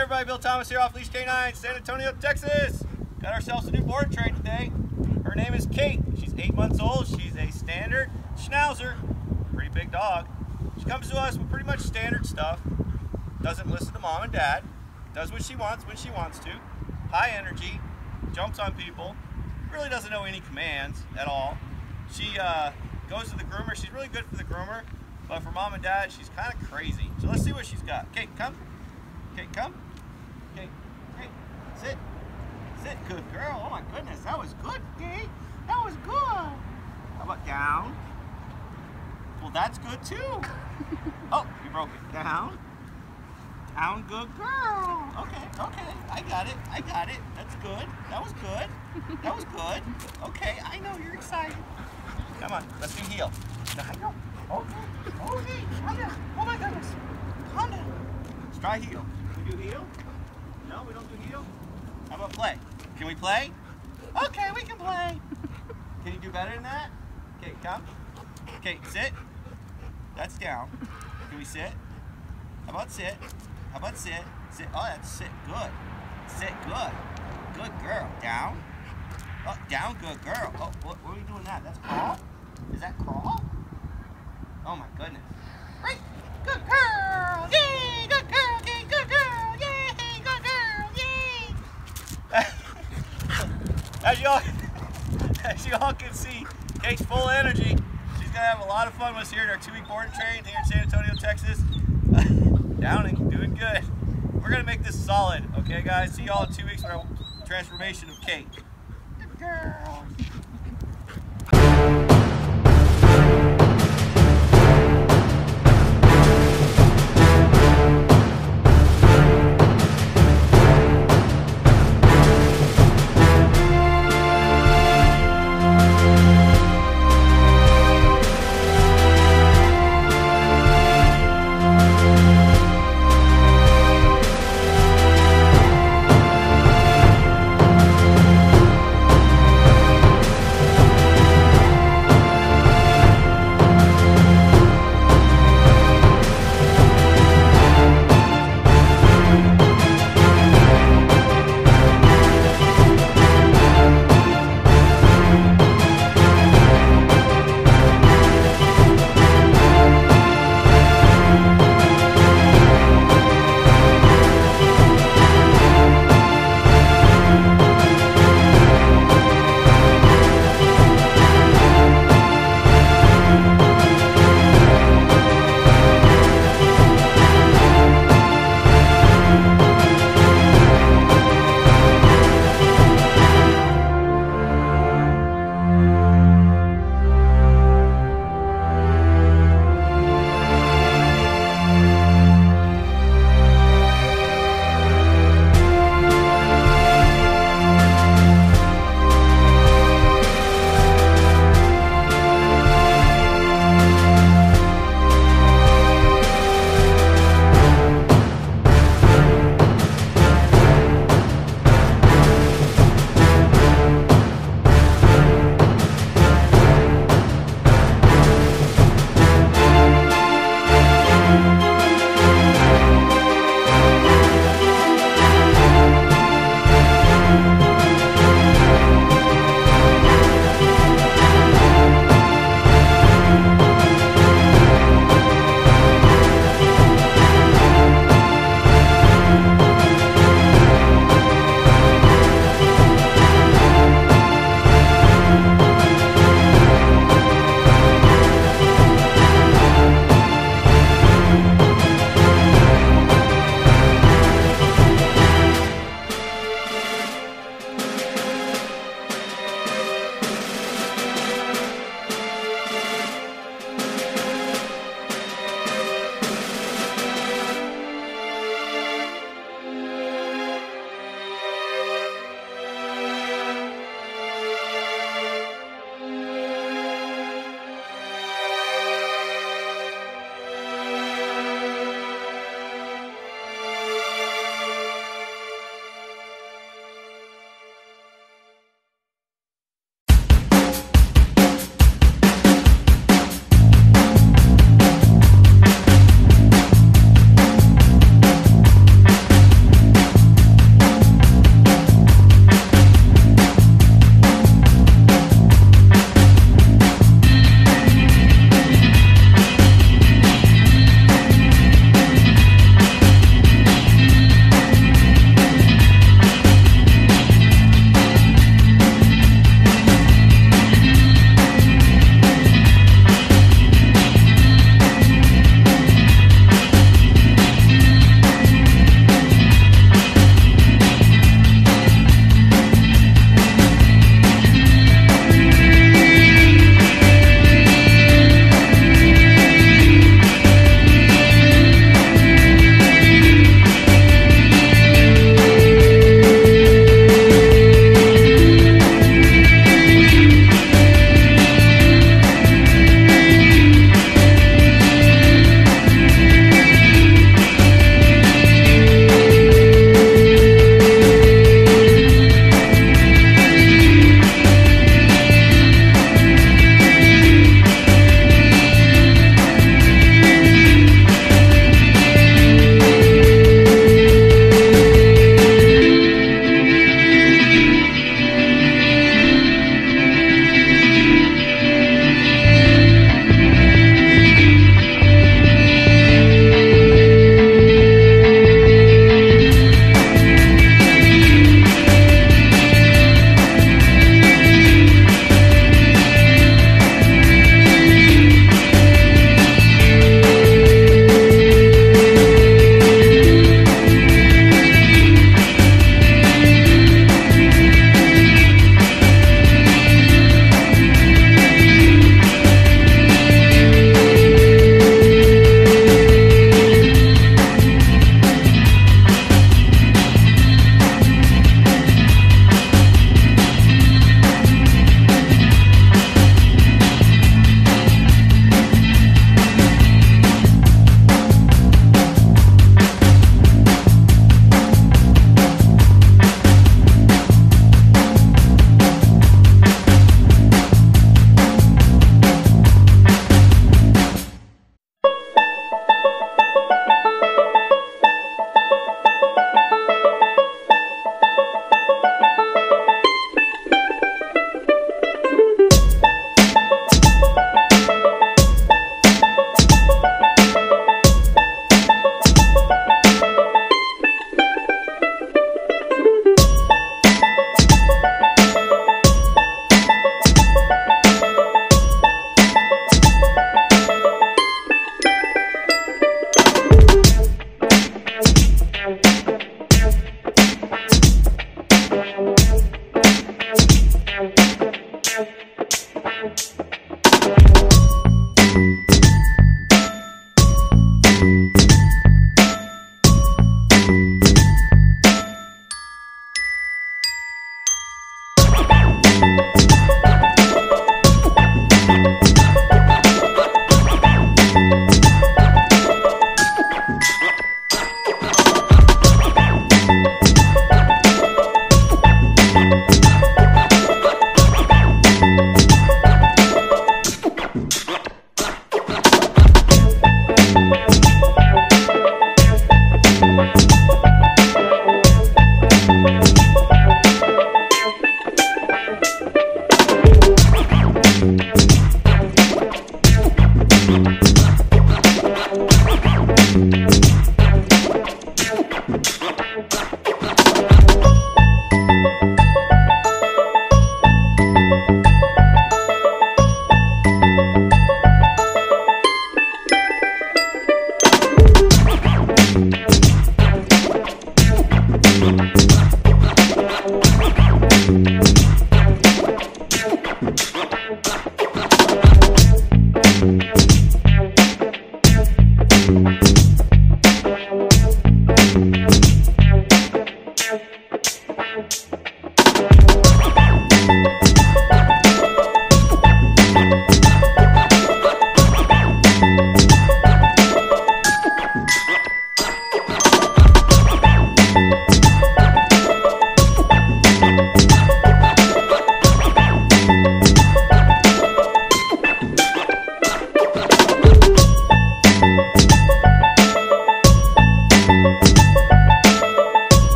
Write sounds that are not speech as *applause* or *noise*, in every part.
everybody? Bill Thomas here off Leash K9, San Antonio, Texas. Got ourselves a new border train today. Her name is Kate. She's eight months old. She's a standard schnauzer, pretty big dog. She comes to us with pretty much standard stuff. Doesn't listen to mom and dad. Does what she wants when she wants to. High energy, jumps on people. Really doesn't know any commands at all. She uh, goes to the groomer. She's really good for the groomer, but for mom and dad, she's kind of crazy. So let's see what she's got. Kate, come. Kate, come. Kate, Kate, sit. Sit, good girl. Oh my goodness, that was good, Kate. That was good. How about down? Well, that's good too. *laughs* oh, you broke it. Down. Down, good girl. Okay, okay. I got it. I got it. That's good. That was good. That was good. Okay, I know you're excited. Come on, let's do heel. I know. Okay. Okay. Oh my goodness. Calm down. Let's try heel. Can We do heel? No, we don't do heel? How about play? Can we play? Okay, we can play. *laughs* Can you do better than that? Okay, come. Okay, sit. That's down. Can we sit? How about sit? How about sit? Sit. Oh, that's sit. Good. Sit. Good. Good girl. Down. Oh, down. Good girl. Oh, what, what are we doing that? That's crawl? Is that crawl? Oh my goodness. Great. Good girl. Yay. Good girl. Yay. Good girl. Yay. Good girl. Yay. As you all, *laughs* as you all can see, Kate's full of energy. She's gonna have a lot of fun with us here at our two-week boarding train here in San Antonio, Texas. *laughs* Downing, doing good. We're gonna make this solid, okay, guys? See y'all in two weeks for our transformation of Kate.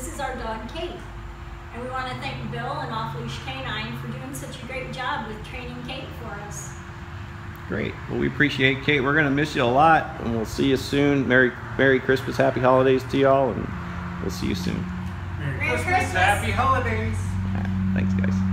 This is our dog, Kate. And we want to thank Bill and Off Leash Canine for doing such a great job with training Kate for us. Great. Well, we appreciate Kate. We're going to miss you a lot, and we'll see you soon. Merry Merry Christmas, Happy Holidays to y'all, and we'll see you soon. Merry, Merry Christmas, Christmas, Happy Holidays. Thanks, guys.